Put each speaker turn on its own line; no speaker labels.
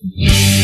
Yeah. Mm-hmm.